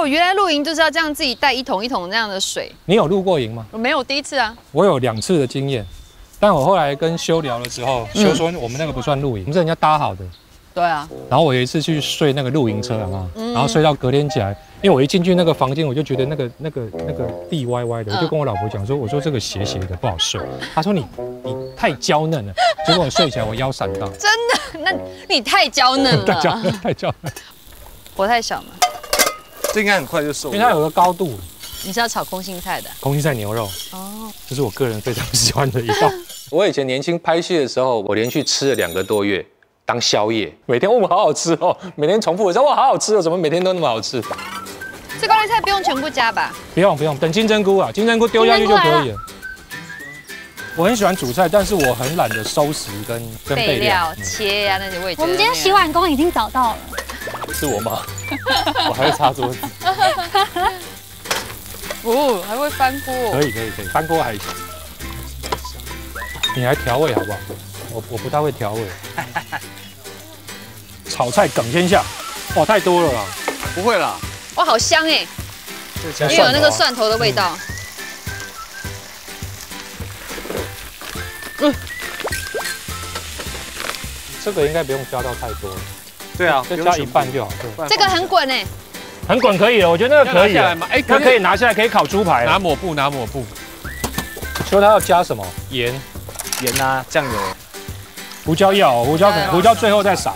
哦，原来露营就是要这样自己带一桶一桶那样的水。你有露过营吗？我没有第一次啊。我有两次的经验，但我后来跟修聊的时候，嗯修说我们那个不算露营，我们是人家搭好的。对啊，然后我有一次去睡那个露营车，好吗？嗯然后睡到隔天起来，因为我一进去那个房间，我就觉得那个那个那个地歪歪的，嗯我就跟我老婆讲说，我说这个斜斜的不好睡。她说你你太娇嫩了，结果我睡起来我腰闪到，真的？那你太娇嫩了太娇。嫩 太娇嫩，我太小嘛？这应该很快就熟因为它有个高度，你是要炒空心菜的？空心菜牛肉，哦，这是我个人非常喜欢的一道。我以前年轻拍戏的时候，我连续吃了两个多月。当宵夜，每天问我好好吃哦，每天重复我说哇好好吃哦，怎么每天都那么好吃？这高丽菜不用全部加吧？不用不用，等金针菇啊，金针菇丢下去就可以了。我很喜欢煮菜，但是我很懒得收拾跟跟备备料料。切呀、那些味。我们今天洗碗工已经找到了，是我吗？我还会擦桌子。哦，还会翻锅。可以可以可以，翻锅还行。你来调味好不好？我我不太会调味。炒菜梗天下，哇，太多了啦！不会啦，哇，好香哎，因因为有那个蒜头的味道。嗯这个应该不用加到太多，对啊，就加一半就好。对，这个很滚哎，很滚可以了，我觉得那个可以拿下来吗？哎，它可以拿下来，可以烤猪排。拿抹布，拿抹布，说它要加什么？盐、盐啊，酱油，胡椒要哦，胡椒可胡椒最后再撒，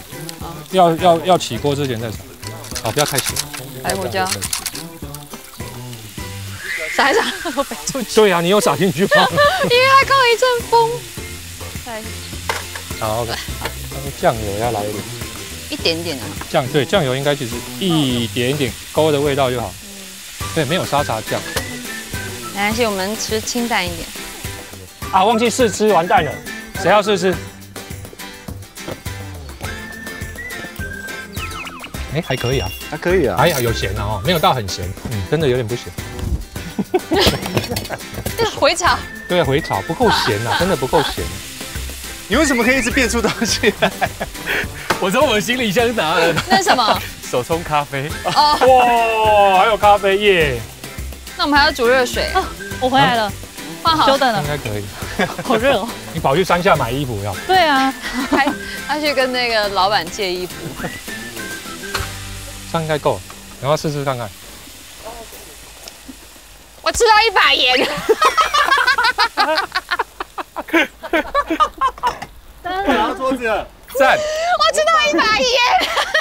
要要要起锅之前再撒。好，不要太咸。白胡椒，撒一撒都飞出去，对啊，你又撒进去吗？因为它刚好一阵风。再好，OK。酱油要来一点，一点点啊，酱对酱油应该就是一点点勾的味道就好。对，没有沙茶酱没关系，我们吃清淡一点。啊，忘记试吃，完蛋了。谁要试吃？哎，还可以啊，还可以啊。还好有咸啊哦，没有到很咸，嗯，真的有点不咸。这个回炒，对，回炒不够咸啊，真的不够咸。你为什么可以一直变出东西来？我从我的行李箱拿了那是什么？手冲咖啡，哦，哇，还有咖啡液，那我们还要煮热水，我回来了，放好久等了应，该可以。好热哦。你跑去山下买衣服要？对啊，还他去跟那个老板借衣服。这样应该够了，然后试试看看。我吃到一把盐，拿桌子，赞。我知道一把盐。